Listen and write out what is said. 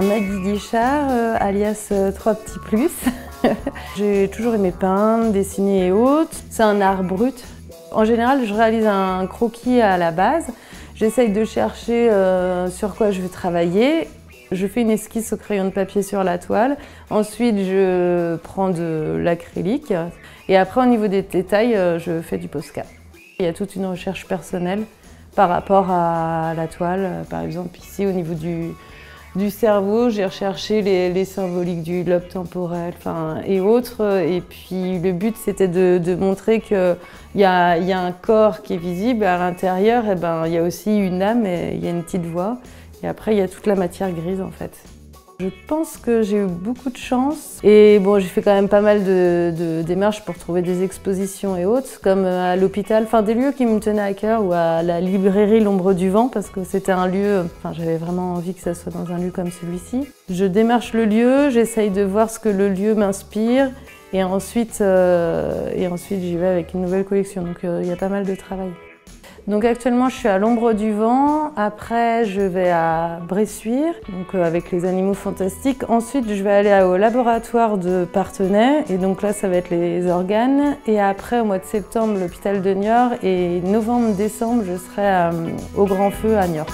Maggie Guichard, euh, alias 3 petits plus. J'ai toujours aimé peindre, dessiner et autres. C'est un art brut. En général, je réalise un croquis à la base. J'essaye de chercher sur quoi je veux travailler je fais une esquisse au crayon de papier sur la toile. Ensuite, je prends de l'acrylique. Et après, au niveau des détails, euh, je fais du Posca. Il y a toute une recherche personnelle par rapport à la toile. Par exemple, ici, au niveau du, du cerveau, j'ai recherché les, symboliques du lobe temporel et autres. Et puis, le but, c'était de, montrer qu'il y a, un corps qui est visible. À l'intérieur, ben, il y a aussi une âme et il y a une petite voix. Et après, il y a toute la matière grise en fait. Je pense que j'ai eu beaucoup de chance et bon, j'ai fait quand même pas mal de, démarches pour trouver des expositions et autres, comme à l'hôpital, enfin des lieux qui me tenaient à cœur ou à la librairie L'Ombre du Vent parce que c'était un lieu, enfin j'avais vraiment envie que ça soit dans un lieu comme celui-ci. Je démarche le lieu, j'essaye de voir ce que le lieu m'inspire et ensuite, euh, et ensuite j'y vais avec une nouvelle collection, donc euh, il y a pas mal de travail. Donc actuellement, je suis à l'ombre du vent. Après, je vais à Bressuire, donc euh, avec les animaux fantastiques. Ensuite, je vais aller au laboratoire de Partenay. Et donc là, ça va être les organes. Et après, au mois de septembre, l'hôpital de Niort. Et novembre-décembre, je serai euh, au Grand Feu à Niort.